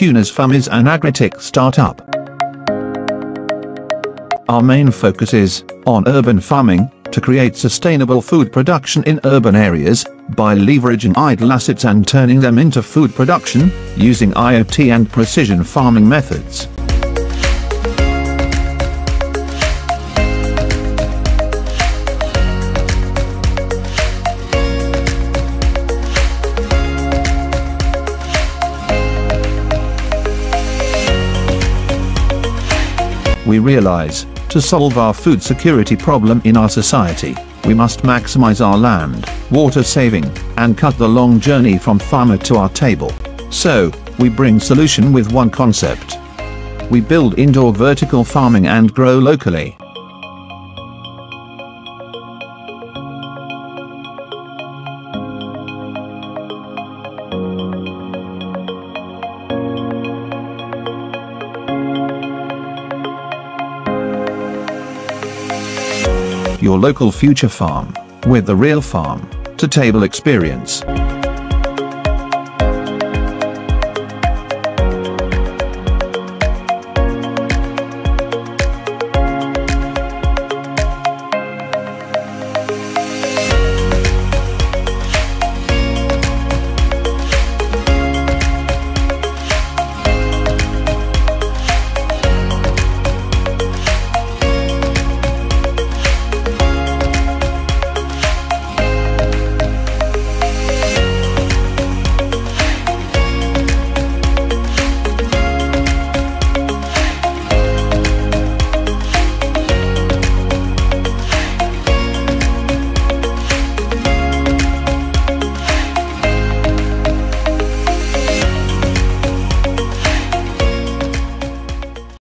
Tunas Farm is an agritech startup. Our main focus is on urban farming to create sustainable food production in urban areas by leveraging idle assets and turning them into food production using IoT and precision farming methods. We realize, to solve our food security problem in our society, we must maximize our land, water saving, and cut the long journey from farmer to our table. So, we bring solution with one concept. We build indoor vertical farming and grow locally. Your local future farm, with the real farm to table experience.